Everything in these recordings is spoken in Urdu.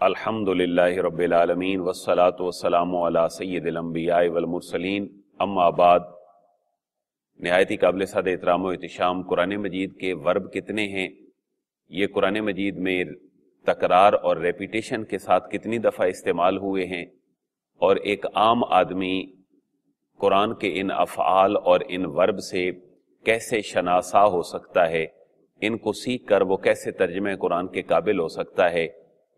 الحمد للہ رب العالمین والصلاة والسلام علی سید الانبیاء والمرسلین، اما بعد نہایتی قابل صد احترام و اتشام قرآن مجید کے ورب کتنے ہیں؟ یہ قرآن مجید میں تکرار اور ریپیٹیشن کے ساتھ کتنی دفعہ استعمال ہوئے ہیں؟ اور ایک عام آدمی قرآن کے ان افعال اور ان ورب سے کیسے شناسا ہو سکتا ہے؟ ان کو سیکھ کر وہ کیسے ترجمہ قرآن کے قابل ہو سکتا ہے؟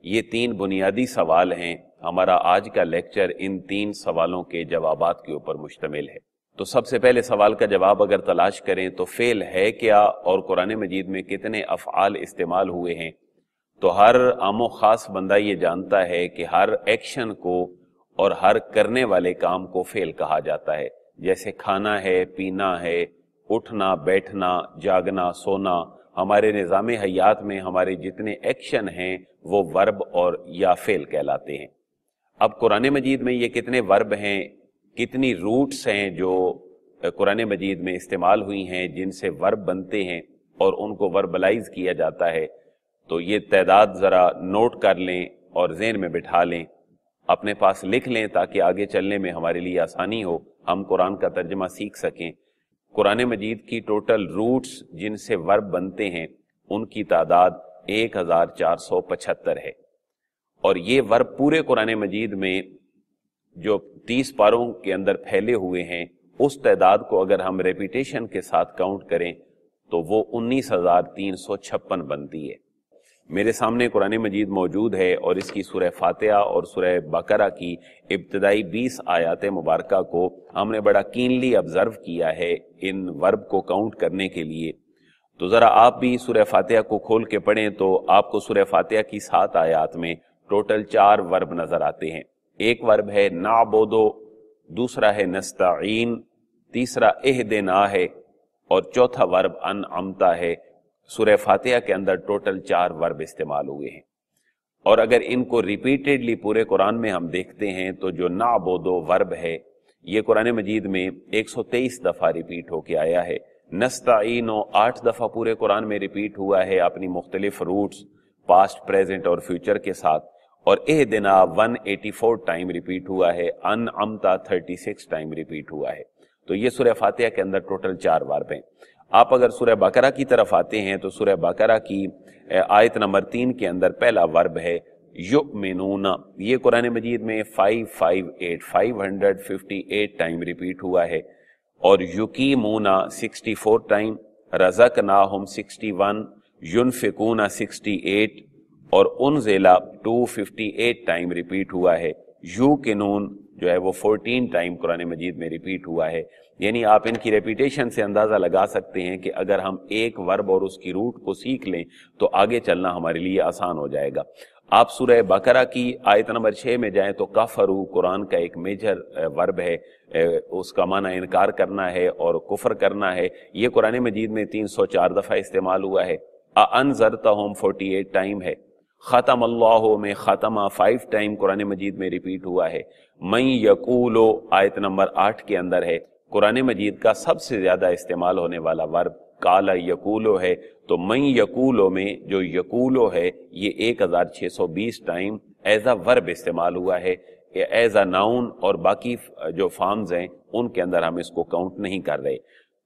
یہ تین بنیادی سوال ہیں۔ ہمارا آج کا لیکچر ان تین سوالوں کے جوابات کے اوپر مشتمل ہے۔ تو سب سے پہلے سوال کا جواب اگر تلاش کریں تو فیل ہے کیا اور قرآن مجید میں کتنے افعال استعمال ہوئے ہیں؟ تو ہر عام و خاص بندہ یہ جانتا ہے کہ ہر ایکشن کو اور ہر کرنے والے کام کو فیل کہا جاتا ہے۔ جیسے کھانا ہے، پینا ہے، اٹھنا، بیٹھنا، جاگنا، سونا ہمارے نظام حیات میں ہمارے جتنے ایکشن ہیں، وہ ورب اور یا فیل کہلاتے ہیں۔ اب قرآن مجید میں یہ کتنے ورب ہیں، کتنی روٹس ہیں جو قرآن مجید میں استعمال ہوئی ہیں، جن سے ورب بنتے ہیں اور ان کو وربلائز کیا جاتا ہے۔ تو یہ تعداد ذرا نوٹ کر لیں اور ذہن میں بٹھا لیں۔ اپنے پاس لکھ لیں تاکہ آگے چلنے میں ہمارے لیے آسانی ہو، ہم قرآن کا ترجمہ سیکھ سکیں۔ قرآن مجید کی ٹوٹل روٹس جن سے ورب بنتے ہیں، ان کی تعداد ایک ہزار چار سو پچہتر ہے۔ اور یہ ورب پورے قرآن مجید میں جو تیس پاروں کے اندر پھیلے ہوئے ہیں، اس تعداد کو اگر ہم ریپیٹیشن کے ساتھ کاؤنٹ کریں تو وہ انیس ہزار تین سو چھپن بنتی ہے۔ میرے سامنے قرآن مجید موجود ہے اور اس کی سورہ فاتحہ اور سورہ بقرہ کی ابتدائی بیس آیات مبارکہ کو ہم نے بڑا کینلی ابزرو کیا ہے ان ورب کو کاؤنٹ کرنے کے لیے۔ تو ذرا آپ بھی سورہ فاتحہ کو کھول کے پڑھیں تو آپ کو سورہ فاتحہ کی سات آیات میں ٹوٹل چار ورب نظر آتے ہیں۔ ایک ورب ہے نابودو دوسرا ہے نستعین، تیسرا اہدنا ہے اور چوتھا ورب ان امتا ہے۔ سورہ فاتحہ کے اندر ٹوٹل چار ورب استعمال ہوئے ہیں۔ اور اگر ان کو ریپیٹیڈلی پورے قرآن میں ہم دیکھتے ہیں تو جو نابودو ورب ہے، یہ قرآن مجید میں ایک سو تیئیس دفعہ ریپیٹ ہو کے آیا ہے۔ نستعین و آٹھ دفعہ پورے قرآن میں ریپیٹ ہوا ہے اپنی مختلف روٹس پاسٹ پریزنٹ اور فیوچر کے ساتھ۔ اور اہ دنا 184 ٹائم ریپیٹ ہوا ہے ان امتا 36 ٹائم ریپیٹ ہوا ہے۔ تو یہ سورہ فاتحہ کے اندر ٹوٹل چار بار ہیں۔ آپ اگر سورہ بقرہ کی طرف آتے ہیں تو سورہ بقرہ کی آیت نمبر تین کے اندر پہلا ورب ہے، یؤمنون۔ یہ قرآن مجید میں 558 558 ٹائم ریپیٹ ہوا ہے۔ اور یقیمونا 64 ٹائم رزقناہم 61 ینفقونا 68 اور انزلا 258 ٹائم ریپیٹ ہوا ہے۔ یو کنون جو ہے وہ 14 ٹائم قرآن مجید میں ریپیٹ ہوا ہے۔ یعنی آپ ان کی ریپیٹیشن سے اندازہ لگا سکتے ہیں کہ اگر ہم ایک ورب اور اس کی روٹ کو سیکھ لیں تو آگے چلنا ہمارے لیے آسان ہو جائے گا۔ آپ سورہ بقرہ کی آیت نمبر چھ میں جائیں تو کفرو، قرآن کا ایک میجر ورب ہے۔ اس کا معنی انکار کرنا ہے اور کفر کرنا ہے۔ یہ قرآن مجید میں تین سو چار دفعہ استعمال ہوا ہے۔ انزرتہم فورٹی ایٹ ٹائم ہے۔ ختم اللہ میں ختمہ فائیو ٹائم قرآن مجید میں ریپیٹ ہوا ہے۔ میں یقولو، آیت نمبر آٹھ کے اندر ہے، قرآن مجید کا سب سے زیادہ استعمال ہونے والا ورب کالا یقولو ہے۔ تو میں یقولو میں جو یقولو ہے، یہ ایک ہزار چھ سو بیس ٹائم ایز اے ورب استعمال ہوا ہے۔ ایز اے ناؤن اور باقی جو فارمز ہیں، ان کے اندر ہم اس کو کاؤنٹ نہیں کر رہے۔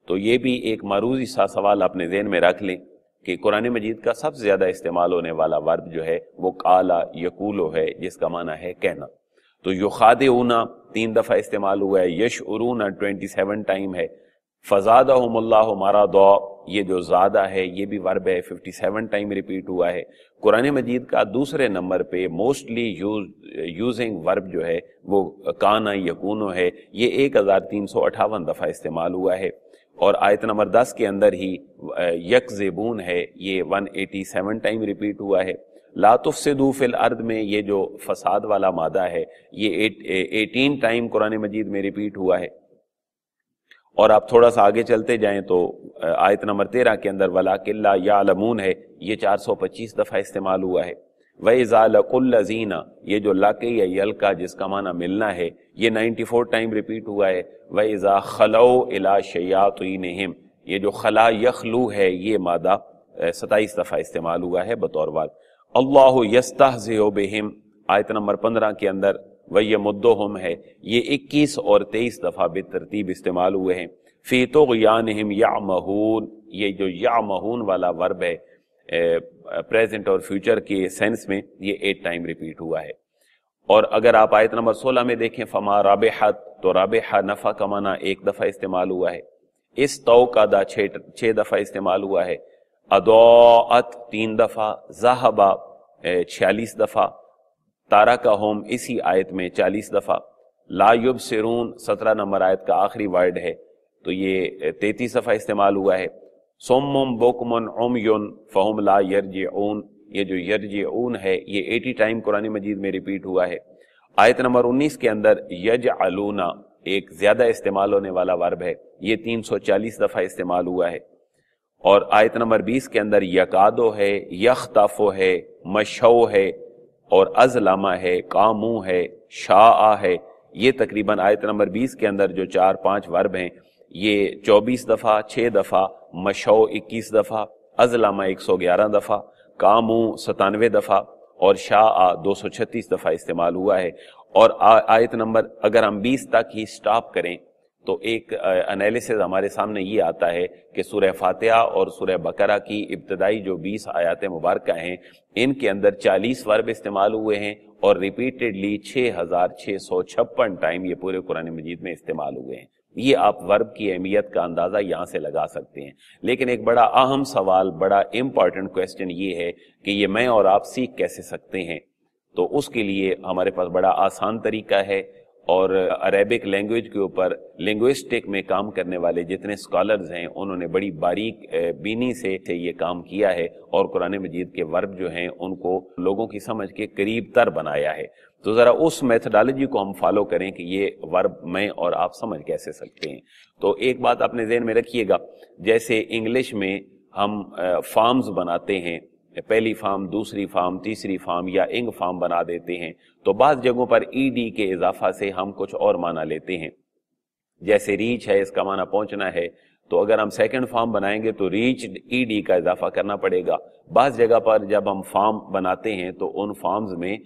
تو یہ بھی ایک معروضی سا سوال اپنے ذہن میں رکھ لیں۔ کہ قرآن مجید کا سب سے زیادہ استعمال ہونے والا ورب جو ہے وہ کالا یقولو ہے، جس کا معنی ہے کہنا۔ تو یخاد اونا تین دفعہ استعمال ہوا ہے یش ارونا ٹوینٹی سیون ٹائم ہے۔ فزادہم اللہ مارا دو یہ جو زادہ ہے، یہ بھی ورب ہے 57 ٹائم ریپیٹ ہوا ہے۔ قرآن مجید کا دوسرے نمبر پہ موسٹلی یوزنگ ورب جو ہے، وہ کانا یکونو ہے۔ یہ ایک ہزار تین سو اٹھاون دفعہ استعمال ہوا ہے۔ اور آیت نمبر دس کے اندر ہی یک زیبون ہے، یہ 187 ٹائم ریپیٹ ہوا ہے۔ لا تفسدو فی الارض میں یہ جو فساد والا مادہ ہے، یہ 18 ٹائم قرآن مجید میں ریپیٹ ہوا ہے۔ اور آپ تھوڑا سا آگے چلتے جائیں تو آیت نمبر تیرہ کے اندر ولا قلعہ یا لمون ہے، یہ چار سو پچیس دفعہ استعمال ہوا ہے۔ وَإِذَا لَقُلَّ زِينَ یہ جو لاقے یا یلکا جس کا معنی ملنا ہے، یہ نائنٹی فور ٹائم ریپیٹ ہوا ہے، وَإِذَا خَلَوْ إِلَى شَيَاطِينِهِمْ، یہ جو خلا یخلو ہے، یہ مادہ ستائیس دفعہ استعمال ہوا ہے بطور بات اللہ یستہ بہم، آیت نمبر پندرہ کے اندر وہی مدہم ہے، یہ اکیس اور تیئیس دفعہ بے ترتیب استعمال ہوئے ہیں۔ فی طغیانہم یعمہون یہ جو یعمہون والا ورب ہے پریزنٹ اور فیوچر کے سینس میں یہ ایٹ ٹائم ریپیٹ ہوا ہے۔ اور اگر آپ آیت نمبر سولہ میں دیکھیں، فما رابحت، تو رابحہ نفع کا معنی ایک دفعہ استعمال ہوا ہے۔ اس تو کا دا چھ دفعہ استعمال ہوا ہے۔ ادوت تین دفعہ۔ زہبا چھیالیس دفعہ۔ تارا کا ہوم اسی آیت میں چالیس دفعہ۔ لا یب سرون سترہ نمبر آیت کا آخری ورڈ ہے۔ تو یہ تینتیس دفعہ استعمال ہوا ہے۔ سومم بوکمن عمیون فہم لا یرجعون یہ جو یرجعون ہے، یہ ایٹی ٹائم قرآن مجید میں ریپیٹ ہوا ہے۔ آیت نمبر انیس کے اندر یجعلون، ایک زیادہ استعمال ہونے والا ورب ہے۔ یہ تین سو چالیس دفعہ استعمال ہوا ہے۔ اور آیت نمبر بیس کے اندر یکادو ہے یختافو ہے، مشو ہے، اور ازلامہ ہے، کامو ہے شاہ ہے۔ یہ تقریباً آیت نمبر بیس کے اندر جو چار پانچ ورب ہیں یہ چوبیس دفعہ، چھ دفعہ، مشو اکیس دفعہ، ازلامہ ایک سو گیارہ دفعہ کامو ستانوے دفعہ اور شاہ دو سو چھتیس دفعہ استعمال ہوا ہے۔ اور آیت نمبر اگر ہم بیس تک ہی سٹاپ کریں تو ایک انیلیسز ہمارے سامنے یہ آتا ہے کہ سورہ فاتحہ اور سورہ بقرہ کی ابتدائی جو بیس آیات مبارکہ ہیں، ان کے اندر چالیس ورب استعمال ہوئے ہیں اور ریپیٹڈلی چھ ہزار چھ سو چھپن ٹائم یہ پورے قرآن مجید میں استعمال ہوئے ہیں۔ یہ آپ ورب کی اہمیت کا اندازہ یہاں سے لگا سکتے ہیں۔ لیکن ایک بڑا اہم سوال، بڑا امپورٹنٹ کوشچن یہ ہے کہ یہ میں اور آپ سیکھ کیسے سکتے ہیں؟ تو اس کے لیے ہمارے پاس بڑا آسان طریقہ ہے۔ اور عربک لینگویج کے اوپر لنگوسٹک میں کام کرنے والے جتنے سکالرز ہیں، انہوں نے بڑی باریک بینی سے یہ کام کیا ہے۔ اور قرآن مجید کے ورب جو ہیں، ان کو لوگوں کی سمجھ کے قریب تر بنایا ہے۔ تو ذرا اس میتھڈالوجی کو ہم فالو کریں کہ یہ ورب میں اور آپ سمجھ کیسے سکتے ہیں۔ تو ایک بات اپنے ذہن میں رکھیے گا۔ جیسے انگلش میں ہم فارمز بناتے ہیں۔ پہلی فارم، دوسری فارم، تیسری فارم یا انگ فارم بنا دیتے ہیں، تو بعض جگہوں پر ای ڈی کے اضافہ سے ہم کچھ اور معنی لیتے ہیں۔ جیسے ریچ ہے، اس کا معنی پہنچنا ہے۔ تو اگر ہم سیکنڈ فارم بنائیں گے تو ریچ ای ڈی کا اضافہ کرنا پڑے گا۔ بعض جگہ پر جب ہم فارم بناتے ہیں تو ان فارمز میں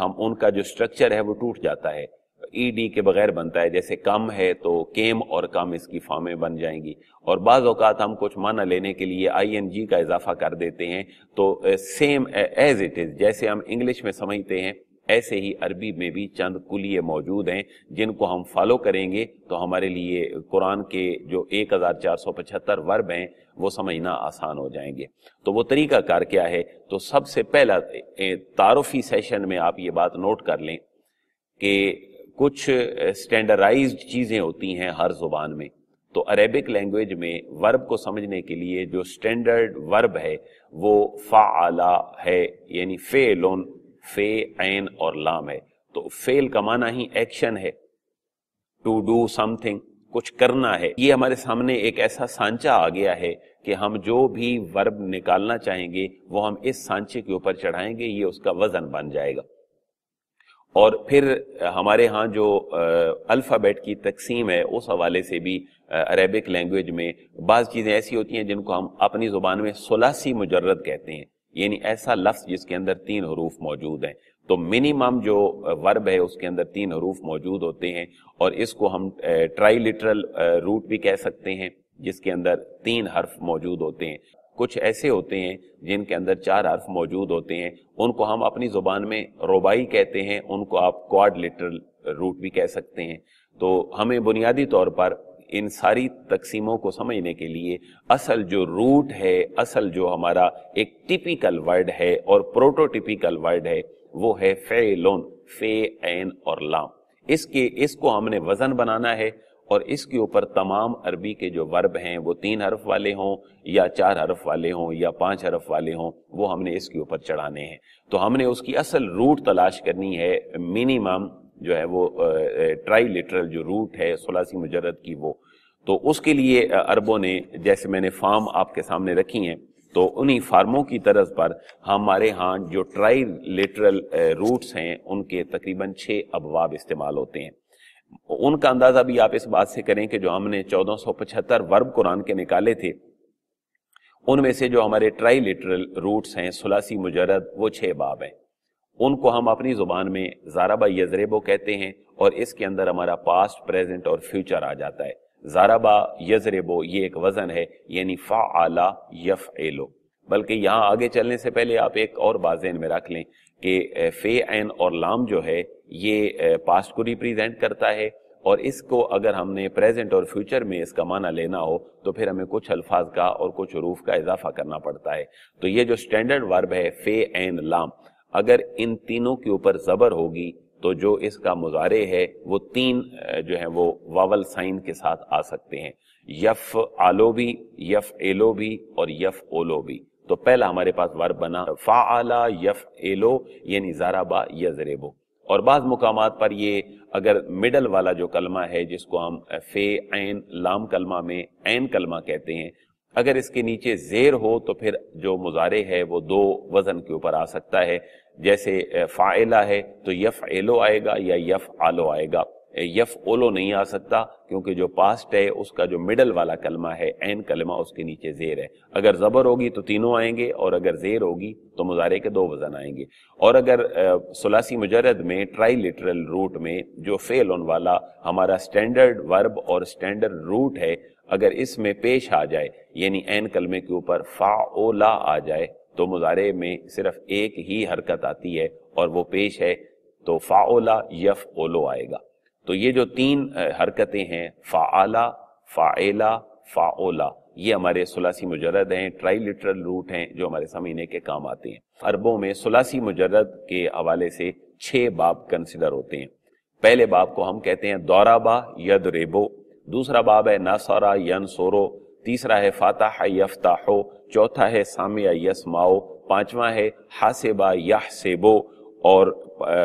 ہم ان کا جو سٹرکچر ہے وہ ٹوٹ جاتا ہے۔ ای ڈی کے بغیر بنتا ہے۔ جیسے کم ہے تو کیم اور کم اس کی فارمیں بن جائیں گی۔ اور بعض اوقات ہم کچھ معنی لینے کے لیے آئی این جی کا اضافہ کر دیتے ہیں۔ تو سیم ایز اٹ از جیسے ہم انگلش میں سمجھتے ہیں، ایسے ہی عربی میں بھی چند کلیے موجود ہیں۔ جن کو ہم فالو کریں گے تو ہمارے لیے قرآن کے جو ایک ہزار چار سو پچہتر ورب ہیں، وہ سمجھنا آسان ہو جائیں گے۔ تو وہ طریقہ کار کیا ہے؟ تو سب سے پہلا تعارفی سیشن میں آپ یہ بات نوٹ کر لیں کہ کچھ اسٹینڈرائزڈ چیزیں ہوتی ہیں ہر زبان میں۔ تو عربک لینگویج میں ورب کو سمجھنے کے لیے جو اسٹینڈرڈ ورب ہے، وہ فعلا ہے یعنی فعلن فے، عین اور لام ہے۔ تو فیل کا معنی ہی ایکشن ہے۔ ٹو ڈو سم تھنگ کچھ کرنا ہے۔ یہ ہمارے سامنے ایک ایسا سانچہ آ گیا ہے کہ ہم جو بھی ورب نکالنا چاہیں گے، وہ ہم اس سانچے کے اوپر چڑھائیں گے، یہ اس کا وزن بن جائے گا۔ اور پھر ہمارے ہاں جو الفابیٹ کی تقسیم ہے، اس حوالے سے بھی عربک لینگویج میں بعض چیزیں ایسی ہوتی ہیں جن کو ہم اپنی زبان میں سلاسی مجرد کہتے ہیں۔ یعنی ایسا لفظ جس کے اندر تین حروف موجود ہیں۔ تو منیمم جو ورب ہے، اس کے اندر تین حروف موجود ہوتے ہیں اور اس کو ہم ٹرائی لٹرل روٹ بھی کہہ سکتے ہیں، جس کے اندر تین حرف موجود ہوتے ہیں۔ کچھ ایسے ہوتے ہیں جن کے اندر چار حرف موجود ہوتے ہیں۔ ان کو ہم اپنی زبان میں روبائی کہتے ہیں، ان کو آپ کوڈ لٹرل روٹ بھی کہہ سکتے ہیں۔ تو ہمیں بنیادی طور پر ان ساری تقسیموں کو سمجھنے کے لیے اصل جو روٹ ہے، اصل جو ہمارا ایک ٹیپیکل ورڈ ہے اور پروٹوٹیپیکل ورڈ ہے، وہ ہے فیلون فے این اور لام۔ اس کے، اس کو ہم نے وزن بنانا ہے۔ اور اس کے اوپر تمام عربی کے جو ورب ہیں وہ تین حرف والے ہوں یا چار حرف والے ہوں یا پانچ حرف والے ہوں، وہ ہم نے اس کے اوپر چڑھانے ہیں۔ تو ہم نے اس کی اصل روٹ تلاش کرنی ہے منیمم جو ہے وہ ٹرائی لٹرل جو روٹ ہے سلاسی مجرد کی وہ۔ تو اس کے لیے عربوں نے جیسے میں نے فارم آپ کے سامنے رکھی ہیں، تو انہی فارموں کی طرز پر ہمارے ہاں جو ٹرائی لٹرل روٹس ہیں، ان کے تقریباً چھ ابواب استعمال ہوتے ہیں۔ ان کا اندازہ بھی آپ اس بات سے کریں کہ جو ہم نے چودہ سو پچہتر ورب قرآن کے نکالے تھے، ان میں سے جو ہمارے ٹرائی لٹرل روٹس ہیں، سلاسی مجرد، وہ چھ باب ہیں۔ ان کو ہم اپنی زبان میں زارابا یزریبو کہتے ہیں اور اس کے اندر ہمارا پاسٹ پریزنٹ اور فیوچر آ جاتا ہے۔ زارابا یزریبو یہ ایک وزن ہے یعنی فا یف ایلو بلکہ یہاں آگے چلنے سے پہلے آپ ایک اور بات ذہن میں رکھ لیں۔ کہ فے این اور لام جو ہے، یہ پاسٹ کو ریپریزنٹ کرتا ہے اور اس کو اگر ہم نے پریزنٹ اور فیوچر میں اس کا معنی لینا ہو، تو پھر ہمیں کچھ الفاظ کا اور کچھ حروف کا اضافہ کرنا پڑتا ہے۔ تو یہ جو سٹینڈرڈ ورب ہے، فے این لام، اگر ان تینوں کے اوپر زبر ہوگی، تو جو اس کا مظاہرے ہے، وہ تین جو ہے وہ واول سائن کے ساتھ آ سکتے ہیں۔ یف آلو بھی، یف ایلو بھی اور یف اولو بھی۔ تو پہلا ہمارے پاس ورب بنا فا یف ایلو یعنی زارابا یزریبو اور بعض مقامات پر یہ اگر مڈل والا جو کلمہ ہے، جس کو ہم فے عین، لام کلمہ میں عین کلمہ کہتے ہیں، اگر اس کے نیچے زیر ہو تو پھر جو مظاہرے ہے وہ دو وزن کے اوپر آ سکتا ہے۔ جیسے فائلہ ہے تو یف ایلو آئے گا یا یف آلو آئے گا۔ یف اولو نہیں آ سکتا، کیونکہ جو پاسٹ ہے، اس کا جو مڈل والا کلمہ ہے این کلمہ اس کے نیچے زیر ہے۔ اگر زبر ہوگی تو تینوں آئیں گے، اور اگر زیر ہوگی تو مظاہرے کے دو وزن آئیں گے۔ اور اگر سلاسی مجرد میں ٹرائی لٹرل روٹ میں جو فیل ان والا ہمارا سٹینڈرڈ ورب اور سٹینڈرڈ روٹ ہے، اگر اس میں پیش آ جائے یعنی این کلمے کے اوپر فا اولا آ جائے، تو مظاہرے میں صرف ایک ہی حرکت آتی ہے، اور وہ پیش ہے، تو فا اولا یف اولو آئے گا۔ تو یہ جو تین حرکتیں ہیں فعلا فعلا فعولا یہ ہمارے سلاسی مجرد ہیں ٹرائی لٹرل روٹ ہیں جو ہمارے سمینے کے کام آتے ہیں۔ عربوں میں سلاسی مجرد کے حوالے سے چھ باب کنسیڈر ہوتے ہیں۔ پہلے باب کو ہم کہتے ہیں دورا با ید ریبو دوسرا باب ہے ناسورا ین سورو تیسرا ہے فاتح یفتاحو۔ چوتھا ہے سامیہ یسماؤ۔ پانچواں ہے حاسبا یح سیبو اور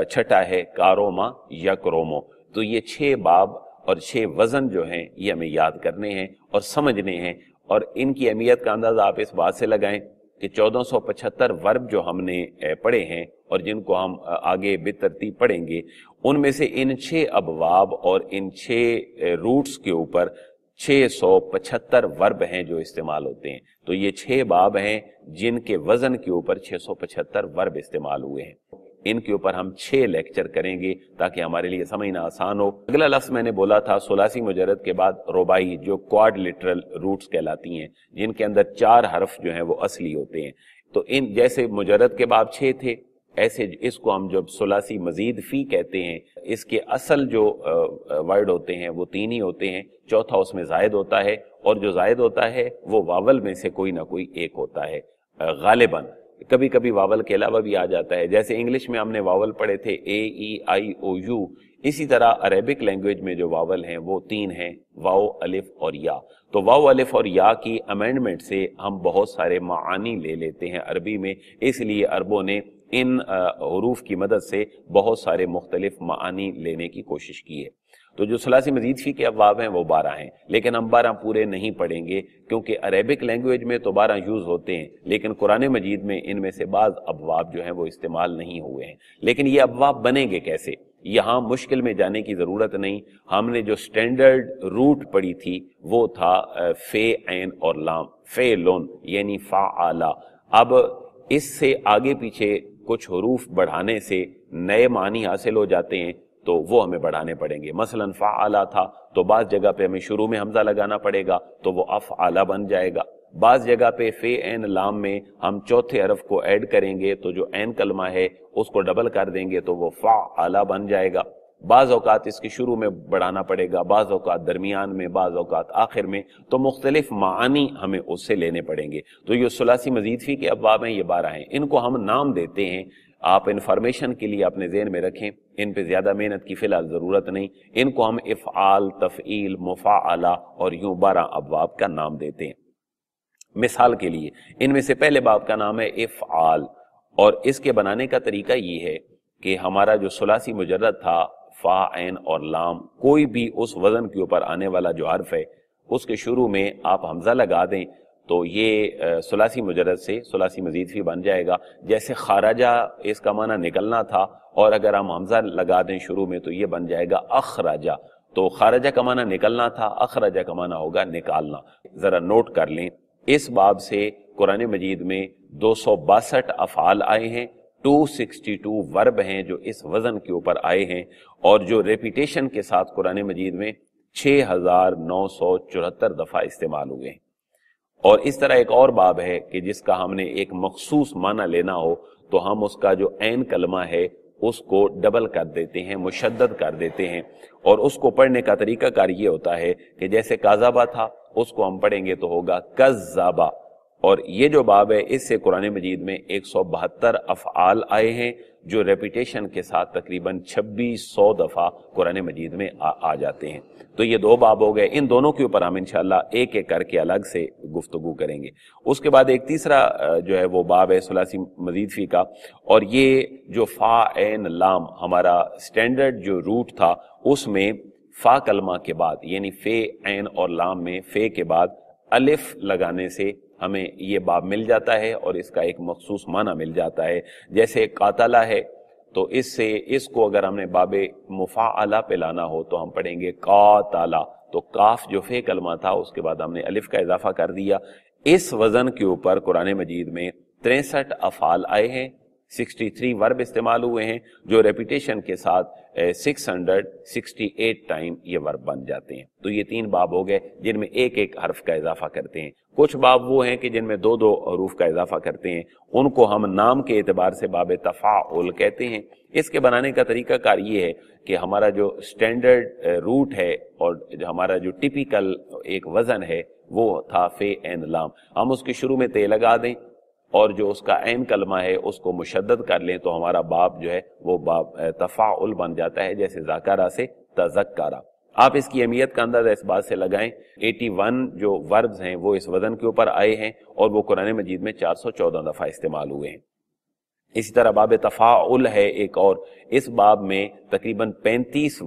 چھٹا ہے کاروما، یکرومو۔ تو یہ چھ باب اور چھ وزن جو ہیں، یہ ہمیں یاد کرنے ہیں اور سمجھنے ہیں اور ان کی اہمیت کا اندازہ آپ اس بات سے لگائیں کہ چودہ سو پچھتر ورب جو ہم نے پڑھے ہیں اور جن کو ہم آگے بترتیب پڑھیں گے، ان میں سے ان چھ ابواب اور ان چھ روٹس کے اوپر چھ سو پچھتر ورب ہیں جو استعمال ہوتے ہیں۔ تو یہ چھ باب ہیں جن کے وزن کے اوپر چھ سو پچھتر ورب استعمال ہوئے ہیں۔ ان کے اوپر ہم چھ لیکچر کریں گے تاکہ ہمارے لیے سمجھنا آسان ہو۔ اگلا لفظ میں نے بولا تھا سولاسی مجرد کے بعد روبائی جو کوارڈ لٹرل روٹس کہلاتی ہیں، جن کے اندر چار حرف جو ہیں وہ اصلی ہوتے ہیں۔ تو ان جیسے مجرد کے باب چھ تھے، ایسے اس کو ہم جب سلاسی مزید فی کہتے ہیں، اس کے اصل جو ورڈ ہوتے ہیں، وہ تین ہی ہوتے ہیں۔ چوتھا اس میں زائد ہوتا ہے، اور جو زائد ہوتا ہے، وہ واول میں سے کوئی نہ کوئی ایک ہوتا ہے۔ غالباً کبھی کبھی واول کے علاوہ بھی آ جاتا ہے۔ جیسے انگلش میں ہم نے واول پڑھے تھے اے ای آئی او یو اسی طرح عربک لینگویج میں جو واول ہیں، وہ تین ہیں واؤ الف اور یا۔ تو واؤ الف اور یا کی امینڈمنٹ سے ہم بہت سارے معانی لے لیتے ہیں عربی میں۔ اس لیے عربوں نے ان حروف کی مدد سے بہت سارے مختلف معانی لینے کی کوشش کی ہے۔ تو جو سلاسی مزید فی کے ابواب ہیں وہ بارہ ہیں۔ لیکن ہم بارہ پورے نہیں پڑھیں گے کیونکہ عربک لینگویج میں تو بارہ یوز ہوتے ہیں، لیکن قرآن مجید میں ان میں سے بعض ابواب جو ہیں وہ استعمال نہیں ہوئے ہیں۔ لیکن یہ ابواب بنیں گے کیسے؟ یہاں مشکل میں جانے کی ضرورت نہیں۔ ہم نے جو سٹینڈرڈ روٹ پڑھی تھی، وہ تھا فے، عین اور لام۔ فے، لون یعنی فا اب اس سے آگے پیچھے کچھ حروف بڑھانے سے نئے معنی حاصل ہو جاتے ہیں۔ تو وہ ہمیں بڑھانے پڑیں گے۔ مثلا فعلا تھا تو بعض جگہ پہ ہمیں شروع میں حمزہ لگانا پڑے گا تو وہ افعلا بن جائے گا۔ بعض جگہ پہ فے این لام میں ہم چوتھے حرف کو ایڈ کریں گے تو جو این کلمہ ہے اس کو ڈبل کر دیں گے تو وہ فعلا بن جائے گا۔ بعض اوقات اس کی شروع میں بڑھانا پڑے گا، بعض اوقات درمیان میں، بعض اوقات آخر میں۔ تو مختلف معانی ہمیں اس سے لینے پڑیں گے۔ تو یہ سلاسی مزید فی کے ابواب ہیں، یہ بارہ ہیں۔ ان کو ہم نام دیتے ہیں آپ انفارمیشن کے لیے اپنے ذہن میں رکھیں، ان پہ زیادہ محنت کی فی الحال ضرورت نہیں۔ ان کو ہم افعال، تفعیل، مفعلہ اور یوں بارہ ابواب کا نام دیتے ہیں۔ مثال کے لیے، ان میں سے پہلے باب کا نام ہے افعال۔ اور اس کے بنانے کا طریقہ یہ ہے کہ ہمارا جو سلاسی مجرد تھا، فا، عین اور لام، کوئی بھی اس وزن کے اوپر آنے والا جو حرف ہے، اس کے شروع میں آپ حمزہ لگا دیں تو یہ سلاسی مجرد سے سلاسی مزید فی بن جائے گا۔ جیسے خارجہ اس کا معنی نکلنا تھا اور اگر ہم حمزہ لگا دیں شروع میں تو یہ بن جائے گا اخراجہ تو خارجہ کا معنی نکلنا تھا اخراجہ کا معنی ہوگا نکالنا۔ ذرا نوٹ کر لیں، اس باب سے قرآن مجید میں دو سو باسٹھ افعال آئے ہیں ٹو سکسٹی ٹو ورب ہیں جو اس وزن کے اوپر آئے ہیں اور جو ریپیٹیشن کے ساتھ قرآن مجید میں چھ ہزار نو سو چورہتر دفعہ استعمال ہوئے ہیں۔ اور اس طرح ایک اور باب ہے کہ جس کا ہم نے ایک مخصوص معنی لینا ہو تو ہم اس کا جو عین کلمہ ہے اس کو ڈبل کر دیتے ہیں، مشدد کر دیتے ہیں۔ اور اس کو پڑھنے کا طریقہ کار یہ ہوتا ہے کہ جیسے کازابا تھا، اس کو ہم پڑھیں گے تو ہوگا کزابا اور یہ جو باب ہے، اس سے قرآن مجید میں ایک سو بہتر افعال آئے ہیں، جو ریپیٹیشن کے ساتھ تقریباً چھبیس سو دفعہ قرآن مجید میں آ جاتے ہیں۔ تو یہ دو باب ہو گئے۔ ان دونوں کے اوپر ہم انشاءاللہ ایک ایک کر کے الگ سے گفتگو کریں گے۔ اس کے بعد ایک تیسرا جو ہے وہ باب ہے سلاسی مزید فی کا۔ اور یہ جو فا، این، لام ہمارا سٹینڈرڈ جو روٹ تھا، اس میں فا کلمہ کے بعد یعنی فے عین اور لام میں فے کے بعد الف لگانے سے ہمیں یہ باب مل جاتا ہے اور اس کا ایک مخصوص معنی مل جاتا ہے۔ جیسے قاتلہ ہے، تو اس سے، اس کو اگر ہم نے باب مفاعلہ پہ لانا ہو تو ہم پڑھیں گے قاتلہ۔ تو کاف جو فے کلمہ تھا، اس کے بعد ہم نے الف کا اضافہ کر دیا۔ اس وزن کے اوپر قرآن مجید میں تریسٹھ افعال آئے ہیں۔ سکسٹی تھری ورب استعمال ہوئے ہیں جو ریپیٹیشن کے ساتھ six hundred sixty eight time یہ ورب بن جاتے ہیں۔ تو یہ تین باب ہو گئے جن میں ایک ایک حرف کا اضافہ کرتے ہیں۔ کچھ باب وہ ہیں کہ جن میں دو دو حروف کا اضافہ کرتے ہیں۔ ان کو ہم نام کے اعتبار سے باب تفاعل کہتے ہیں۔ اس کے بنانے کا طریقہ کار یہ ہے کہ ہمارا جو سٹینڈرڈ روٹ ہے اور ہمارا جو ٹپیکل ایک وزن ہے وہ تھا فے این لام۔ ہم اس کے شروع میں تے لگا دیں۔ اور جو اس کا عین کلمہ ہے، اس کو مشدد کر لیں تو ہمارا باب جو ہے، وہ باب تفاعل بن جاتا ہے، جیسے ذاکرہ سے تذکرہ۔ آپ اس کی اہمیت کا اندازہ اس بات سے لگائیں۔ ایٹی ون جو وربز ہیں، وہ اس وزن کے اوپر آئے ہیں اور وہ قرآن مجید میں چار سو چودہ دفعہ استعمال ہوئے ہیں۔ اسی طرح باب تفاعل ہے ایک اور۔ اس باب میں تقریباً پینتیس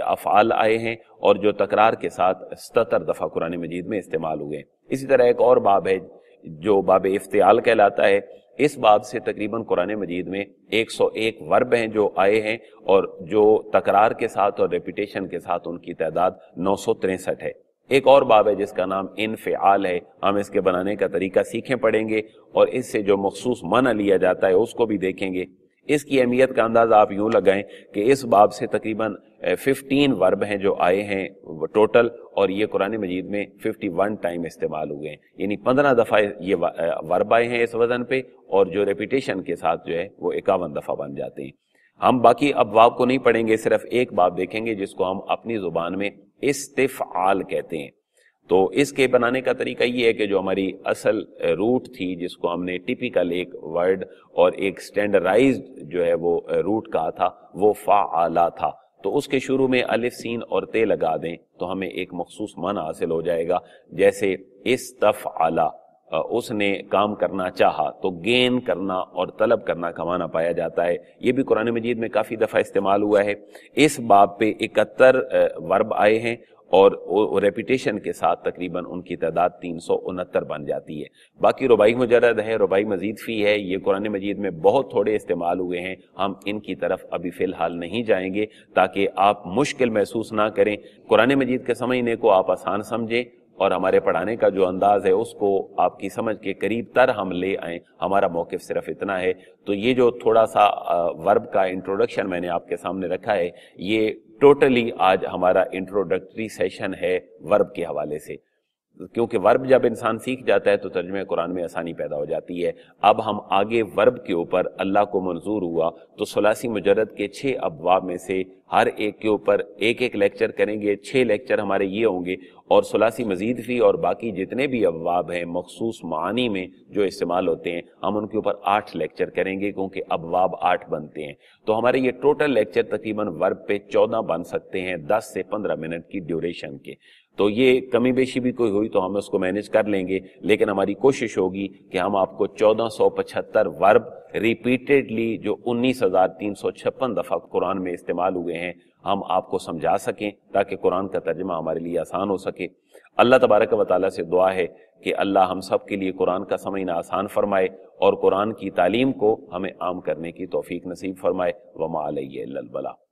افعال آئے ہیں اور جو تکرار کے ساتھ ستر دفعہ قرآن مجید میں استعمال ہوئے ہیں۔ اسی طرح ایک اور باب ہے جو باب افتعال کہلاتا ہے، اس باب سے تقریباً قرآن مجید میں ایک سو ایک ورب ہیں جو آئے ہیں اور جو تکرار کے ساتھ اور ریپیٹیشن کے ساتھ ان کی تعداد نو سو تریسٹھ ہے۔ ایک اور باب ہے جس کا نام انفعال ہے۔ ہم اس کے بنانے کا طریقہ سیکھیں پڑیں گے اور اس سے جو مخصوص منع لیا جاتا ہے اس کو بھی دیکھیں گے۔ اس کی اہمیت کا انداز آپ یوں لگائیں کہ اس باب سے تقریباً ففٹین ورب ہیں جو آئے ہیں ٹوٹل اور یہ قرآن مجید میں ففٹی ون ٹائم استعمال ہوئے ہیں. یعنی پندرہ دفعہ یہ ورب آئے ہیں اس وزن پہ، اور جو ریپیٹیشن کے ساتھ جو ہے وہ اکاون دفعہ بن جاتے ہیں. ہم باقی ابواب کو نہیں پڑھیں گے، صرف ایک باب دیکھیں گے جس کو ہم اپنی زبان میں استفعال کہتے ہیں. تو اس کے بنانے کا طریقہ یہ ہے کہ جو ہماری اصل روٹ تھی، جس کو ہم نے ٹیپیکل ایک ورڈ اور ایک سٹینڈرائزڈ جو ہے وہ روٹ کہا تھا، وہ فعالا تھا۔ تو اس کے شروع میں الف، سین اور تے لگا دیں تو ہمیں ایک مخصوص معنی حاصل ہو جائے گا، جیسے استفعلا اس نے کام کرنا چاہا تو گین کرنا اور طلب کرنا کا معنی پایا جاتا ہے۔ یہ بھی قرآن مجید میں کافی دفعہ استعمال ہوا ہے۔ اس باب پہ اکہتر ورب آئے ہیں۔ اور ریپیٹیشن کے ساتھ تقریباً ان کی تعداد تین سو انہتر بن جاتی ہے۔ باقی ربائی مجرد ہے ربائی مزید فی ہے، یہ قرآن مجید میں بہت تھوڑے استعمال ہوئے ہیں۔ ہم ان کی طرف ابھی فی الحال نہیں جائیں گے تاکہ آپ مشکل محسوس نہ کریں۔ قرآن مجید کے سمجھنے کو آپ آسان سمجھیں اور ہمارے پڑھانے کا جو انداز ہے، اس کو آپ کی سمجھ کے قریب تر ہم لے آئیں۔ ہمارا موقف صرف اتنا ہے۔ تو یہ جو تھوڑا سا ورب کا انٹروڈکشن میں نے آپ کے سامنے رکھا ہے، یہ ٹوٹلی آج ہمارا انٹروڈکٹری سیشن ہے ورب کے حوالے سے۔ کیونکہ ورب جب انسان سیکھ جاتا ہے تو ترجمہ قرآن میں آسانی پیدا ہو جاتی ہے۔ اب ہم آگے ورب کے اوپر اللہ کو منظور ہوا تو سلاسی مجرد کے چھ ابواب میں سے ہر ایک کے اوپر ایک ایک لیکچر کریں گے، چھ لیکچر ہمارے یہ ہوں گے۔ اور سلاسی مزید فی اور باقی جتنے بھی ابواب ہیں مخصوص معانی میں جو استعمال ہوتے ہیں، ہم ان کے اوپر آٹھ لیکچر کریں گے کیونکہ ابواب آٹھ بنتے ہیں۔ تو ہمارے یہ ٹوٹل لیکچر تقریباً ورب پہ چودہ بن سکتے ہیں، دس سے پندرہ منٹ کی ڈیوریشن کے۔ تو یہ کمی بیشی بھی کوئی ہوئی تو ہم اس کو مینج کر لیں گے، لیکن ہماری کوشش ہوگی کہ ہم آپ کو چودہ سو پچہتر ورب ریپیٹڈلی جو انیس ہزار تین سو چھپن دفعہ قرآن میں استعمال ہوئے ہیں، ہم آپ کو سمجھا سکیں تاکہ قرآن کا ترجمہ ہمارے لیے آسان ہو سکے۔ اللہ تبارک و تعالیٰ سے دعا ہے کہ اللہ ہم سب کے لیے قرآن کا سمجھنا آسان فرمائے اور قرآن کی تعلیم کو ہمیں عام کرنے کی توفیق نصیب فرمائے۔ وما علیہ اللہ